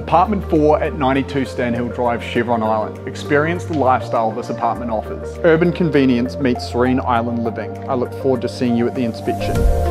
Apartment 4 at 92 Stanhill Drive, Chevron Island. Experience the lifestyle this apartment offers. Urban convenience meets serene island living. I look forward to seeing you at the inspection.